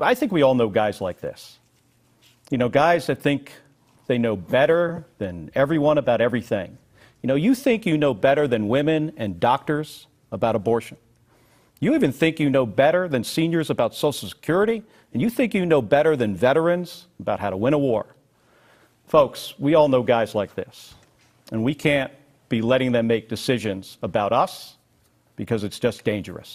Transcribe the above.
I think we all know guys like this. You know, guys that think they know better than everyone about everything. You know, you think you know better than women and doctors about abortion. You even think you know better than seniors about Social Security, and you think you know better than veterans about how to win a war. Folks, we all know guys like this, and we can't be letting them make decisions about us because it's just dangerous.